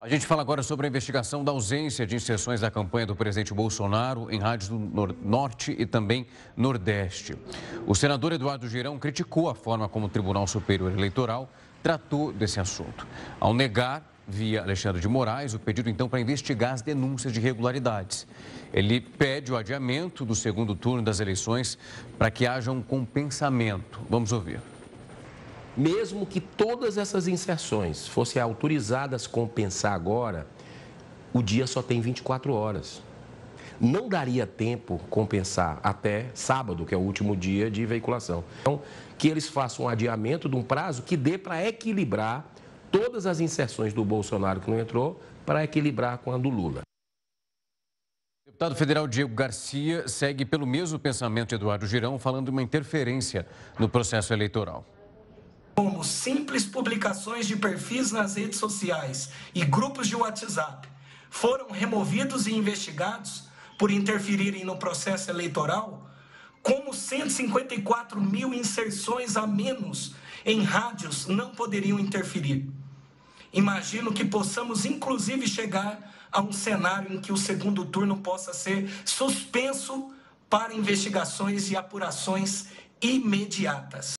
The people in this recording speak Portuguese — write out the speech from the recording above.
A gente fala agora sobre a investigação da ausência de inserções da campanha do presidente Bolsonaro em rádios do Norte e também Nordeste. O senador Eduardo Girão criticou a forma como o Tribunal Superior Eleitoral tratou desse assunto. Ao negar, via Alexandre de Moraes, o pedido então para investigar as denúncias de irregularidades. Ele pede o adiamento do segundo turno das eleições para que haja um compensamento. Vamos ouvir mesmo que todas essas inserções fossem autorizadas compensar agora, o dia só tem 24 horas. Não daria tempo compensar até sábado, que é o último dia de veiculação. Então, que eles façam um adiamento de um prazo que dê para equilibrar todas as inserções do Bolsonaro que não entrou, para equilibrar com a do Lula. O deputado federal Diego Garcia segue pelo mesmo pensamento de Eduardo Girão, falando de uma interferência no processo eleitoral como simples publicações de perfis nas redes sociais e grupos de WhatsApp, foram removidos e investigados por interferirem no processo eleitoral, como 154 mil inserções a menos em rádios não poderiam interferir. Imagino que possamos, inclusive, chegar a um cenário em que o segundo turno possa ser suspenso para investigações e apurações imediatas.